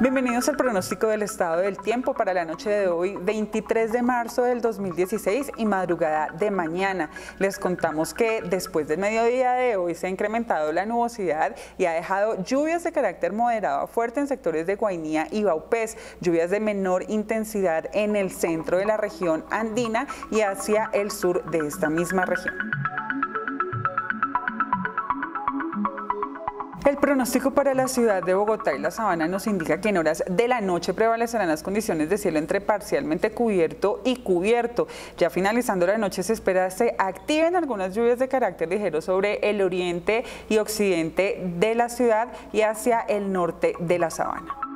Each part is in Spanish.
Bienvenidos al pronóstico del estado del tiempo para la noche de hoy, 23 de marzo del 2016 y madrugada de mañana. Les contamos que después del mediodía de hoy se ha incrementado la nubosidad y ha dejado lluvias de carácter moderado a fuerte en sectores de Guainía y Baupés, lluvias de menor intensidad en el centro de la región andina y hacia el sur de esta misma región. El pronóstico para la ciudad de Bogotá y la Sabana nos indica que en horas de la noche prevalecerán las condiciones de cielo entre parcialmente cubierto y cubierto. Ya finalizando la noche se espera se activen algunas lluvias de carácter ligero sobre el oriente y occidente de la ciudad y hacia el norte de la Sabana.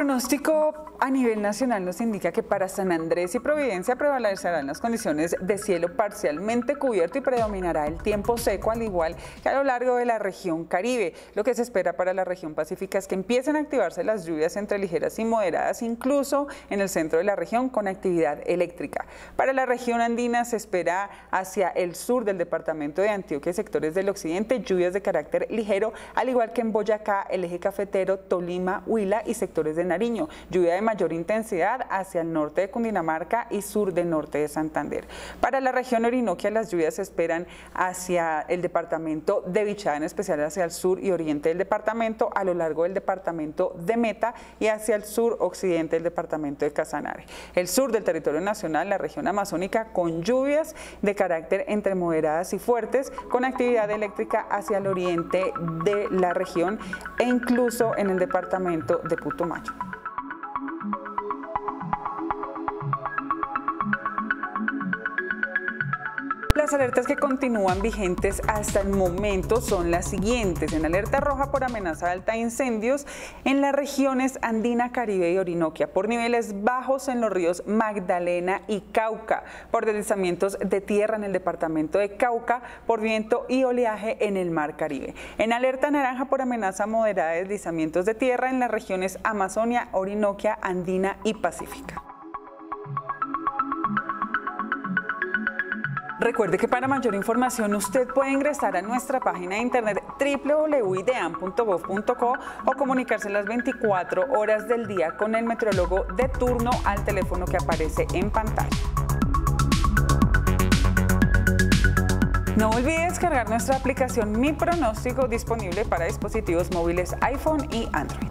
Pronóstico a nivel nacional nos indica que para San Andrés y Providencia prevalecerán las condiciones de cielo parcialmente cubierto y predominará el tiempo seco, al igual que a lo largo de la región Caribe. Lo que se espera para la región Pacífica es que empiecen a activarse las lluvias entre ligeras y moderadas, incluso en el centro de la región con actividad eléctrica. Para la región andina se espera hacia el sur del departamento de Antioquia y sectores del occidente lluvias de carácter ligero, al igual que en Boyacá, el eje cafetero, Tolima, Huila y sectores de Nariño. Lluvia de mayor intensidad hacia el norte de Cundinamarca y sur del norte de Santander. Para la región Orinoquia las lluvias se esperan hacia el departamento de Bichada, en especial hacia el sur y oriente del departamento, a lo largo del departamento de Meta y hacia el sur occidente del departamento de Casanare. El sur del territorio nacional, la región amazónica, con lluvias de carácter entre moderadas y fuertes, con actividad eléctrica hacia el oriente de la región e incluso en el departamento de Putumayo. Las alertas que continúan vigentes hasta el momento son las siguientes. En alerta roja por amenaza alta incendios en las regiones Andina, Caribe y Orinoquia, por niveles bajos en los ríos Magdalena y Cauca, por deslizamientos de tierra en el departamento de Cauca, por viento y oleaje en el mar Caribe. En alerta naranja por amenaza moderada de deslizamientos de tierra en las regiones Amazonia, Orinoquia, Andina y Pacífica. Recuerde que para mayor información usted puede ingresar a nuestra página de internet www.ideam.gov.co o comunicarse las 24 horas del día con el metrólogo de turno al teléfono que aparece en pantalla. No olvide descargar nuestra aplicación Mi Pronóstico disponible para dispositivos móviles iPhone y Android.